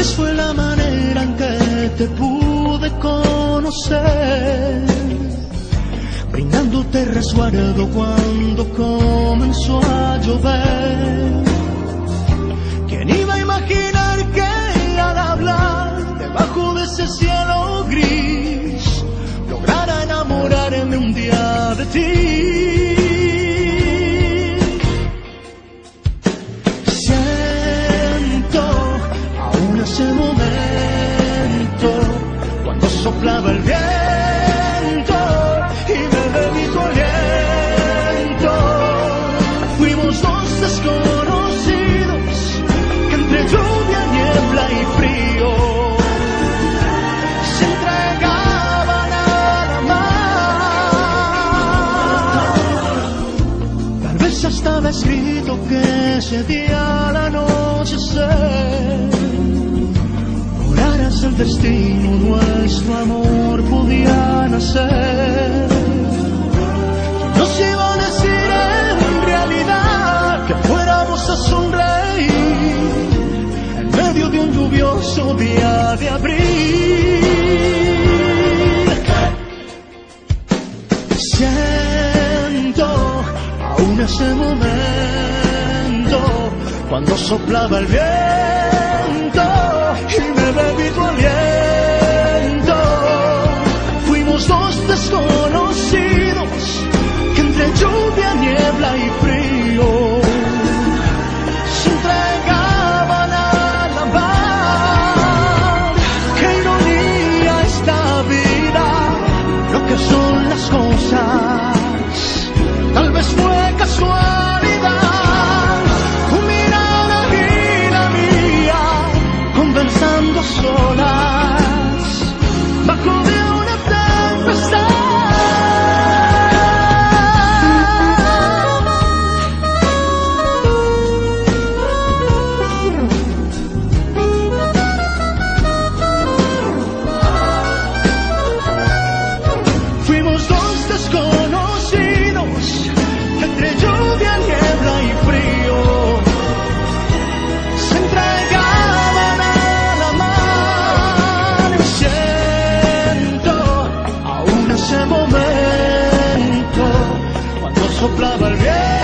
vez fue la manera en que te pude conocer, brindándote resguardo cuando comenzó a llover. ¿Quién iba a imaginar que al hablar debajo de ese cielo gris lograra enamorarme un día de ti? Estaba escrito que ese día al anochecer Oraras el destino, nuestro amor podía nacer. Lluvioso día de abril. Siento aún ese momento cuando soplaba el viento y me bebí tu aliento. Fuimos dos desconocidos que entre lluvia, niebla y frío las cosas. Tal vez fue casualidad, tu mirada y la mía, conversando solos. en ese momento, cuando soplaba el viento.